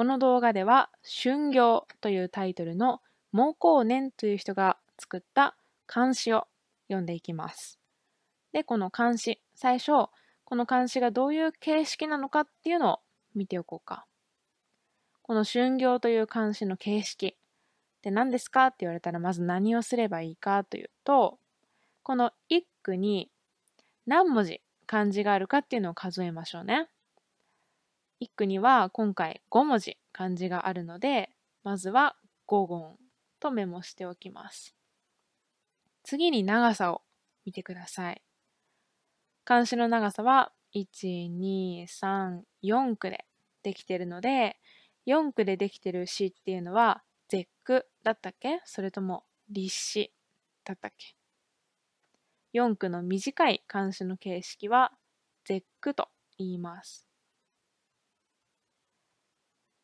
この動画では春行というタイトルの毛光年という人が作った漢詩を読んでいきます。で、この漢詩、最初、この漢詩がどういう形式なのかっていうのを見ておこうか。この春行という漢詩の形式って何ですかって言われたらまず何をすればいいかというと、この一句に何文字漢字があるかっていうのを数えましょうね。一句には今回5文字漢字があるので、まずは5言とメモしておきます。次に長さを見てください。漢詩の長さは1、2、3、4句でできてるので、4句でできてる詩っていうのは絶句だったっけ？それとも立詩だったっけ？4句の短い漢詩の形式は絶句と言います。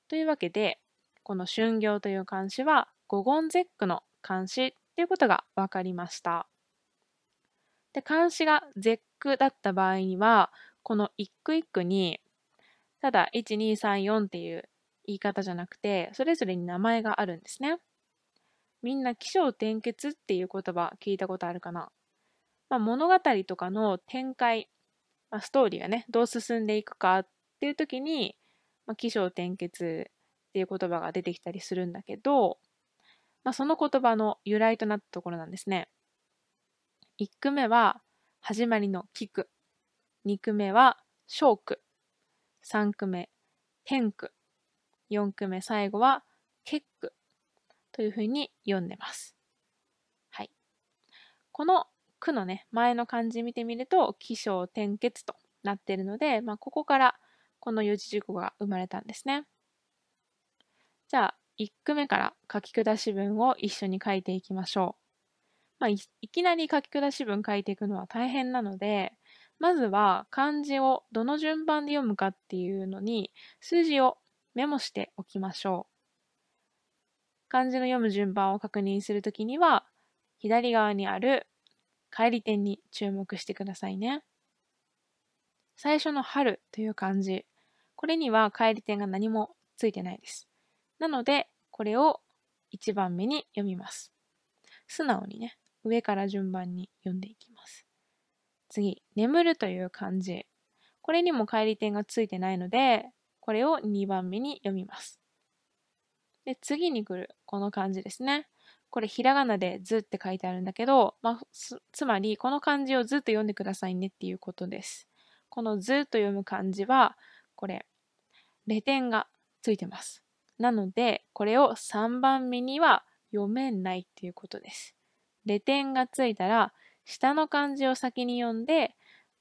というわけで、この春行という漢詩は五言絶句の漢詩っていうことが分かりました。で、漢詩が絶句だった場合には、この一句一句に、ただ1、2、3、4っていう言い方じゃなくて、それぞれに名前があるんですね。みんな起承転結っていう言葉聞いたことあるかなまあ、物語とかの展開、まあ、ストーリーがね、どう進んでいくかっていう時に、まあ、起承転結っていう言葉が出てきたりするんだけど、まあ、その言葉の由来となったところなんですね。1句目は始まりの聞く。2句目は小句。3句目、天句。4句目、最後は結句。というふうに読んでます。はい。この句のね、前の漢字見てみると、起承転結となっているので、まあ、ここからこの四字熟語が生まれたんですね。じゃあ、1句目から書き下し文を一緒に書いていきましょう。まあ、いきなり書き下し文書いていくのは大変なので、まずは漢字をどの順番で読むかっていうのに数字をメモしておきましょう。漢字の読む順番を確認するときには、左側にある帰り点に注目してくださいね。最初の春という漢字。これには帰り点が何もついてないです。なので、これを1番目に読みます。素直にね、上から順番に読んでいきます。次、眠るという漢字。これにも帰り点がついてないので、これを2番目に読みます。で、次に来るこの漢字ですね。これひらがなでずって書いてあるんだけど、まあ、つまりこの漢字をずっと読んでくださいねっていうことです。このずっと読む漢字は、これ、レ点がついてます。なので、これを3番目には読めないっていうことです。レ点がついたら、下の漢字を先に読んで、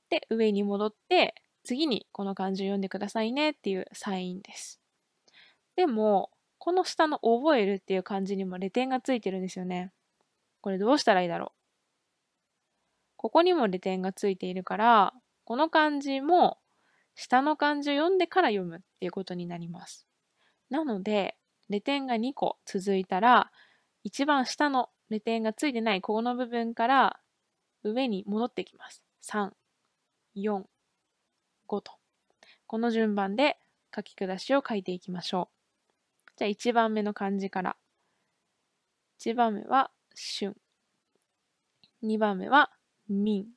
で、上に戻って、次にこの漢字を読んでくださいねっていうサインです。でも、この下の覚えるっていう漢字にもレ点がついてるんですよね。これどうしたらいいだろうここにもレ点がついているから、この漢字も下の漢字を読んでから読むっていうことになります。なので、レ点が2個続いたら、一番下のレ点がついてないここの部分から上に戻ってきます。3、4、5と。この順番で書き下しを書いていきましょう。じゃあ1番目の漢字から。1番目は春。2番目は民。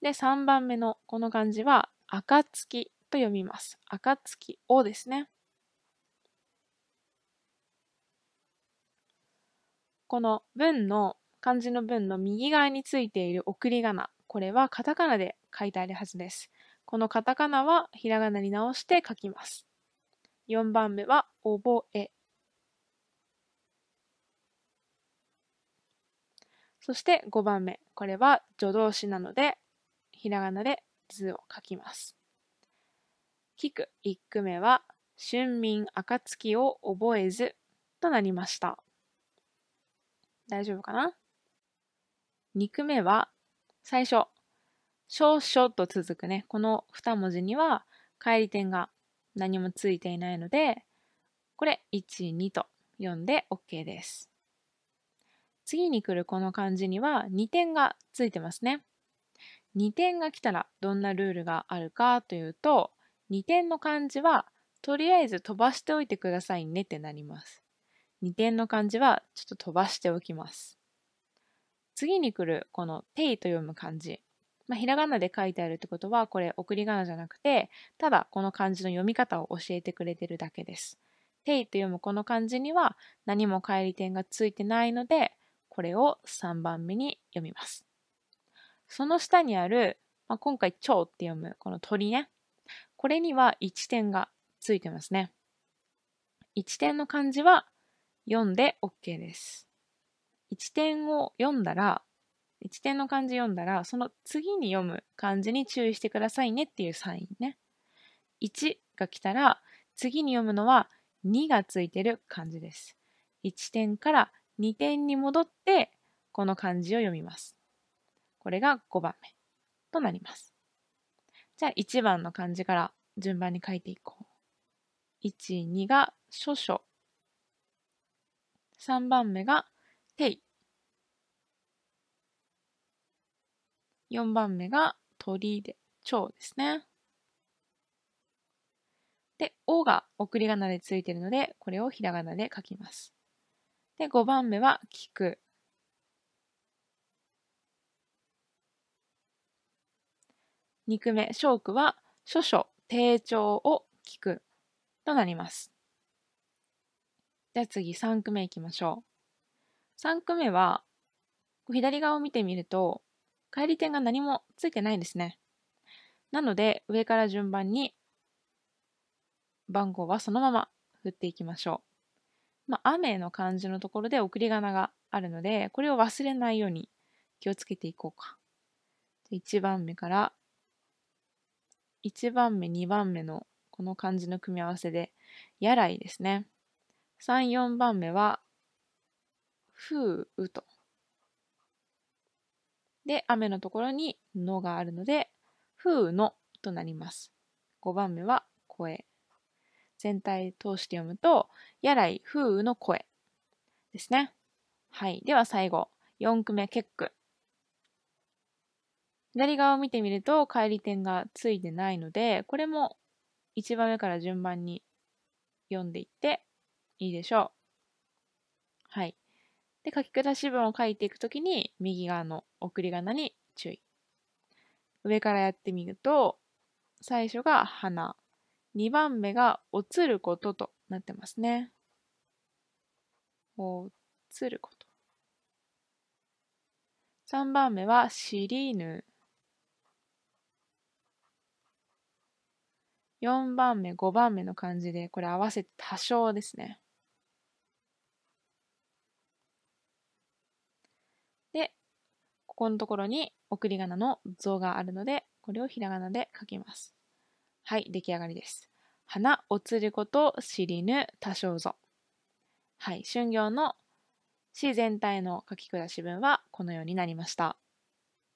で、3番目のこの漢字は、暁と読みます。暁をですね。この文の、漢字の文の右側についている送り仮名、これはカタカナで書いてあるはずです。このカタカナはひらがなに直して書きます。4番目は覚え。そして5番目。これは助動詞なのでひらがなで図を書きます。聞く1句目は、春眠暁を覚えずとなりました。大丈夫かな ?2 句目は、最初、少々と続くね、この2文字には、帰り点が何もついていないので、これ、1、2と読んで OK です。次に来るこの漢字には2点がついてますね。2点が来たらどんなルールがあるかというと、2点の漢字はとりあえず飛ばしておいてくださいねってなります。2点の漢字はちょっと飛ばしておきます。次に来るこの「てい」と読む漢字。まあ、ひらがなで書いてあるってことはこれ送り仮名じゃなくてただこの漢字の読み方を教えてくれてるだけです。ていと読むこの漢字には何も返り点がついてないのでこれを3番目に読みます。その下にある、まあ、今回蝶って読むこの鳥ね。これには1点がついてますね。1点の漢字は読んで OK です。1点を読んだら、1点の漢字読んだら、その次に読む漢字に注意してくださいねっていうサインね。1が来たら、次に読むのは2がついてる漢字です。1点から2点に戻って、この漢字を読みます。これが5番目となります。じゃあ1番の漢字から順番に書いていこう。1、2が諸々。3番目がてい。4番目が鳥で、蝶ですね。で、おが送り仮名でついているので、これをひらがなで書きます。で、5番目は聞く。2句目、小句は、諸々、低調を聞くとなります。じゃあ次、3句目いきましょう。3句目は、左側を見てみると、帰り点が何もついてないんですね。なので、上から順番に番号はそのまま振っていきましょう。まあ、雨の漢字のところで送り仮名があるので、これを忘れないように気をつけていこうか。1番目から、1番目、2番目のこの漢字の組み合わせで、やらいですね。3、4番目は、風雨と。で、雨のところにのがあるので、風のとなります。5番目は声。全体通して読むと、やらい風雨の声ですね。はい。では最後、4句目、結句。左側を見てみると、帰り点がついてないので、これも1番目から順番に読んでいっていいでしょう。はい。で、書き下し文を書いていくときに、右側の送り仮名に注意。上からやってみると、最初が花、2番目がおつることとなってますね。おつること。3番目はしりぬ。4番目、5番目の漢字で、これ合わせて多少ですね。で、ここのところに送り仮名の像があるので、これをひらがなで書きます。はい、出来上がりです。花、おつること、しりぬ、多少ぞ。はい、春行の詩全体の書き下し文はこのようになりました。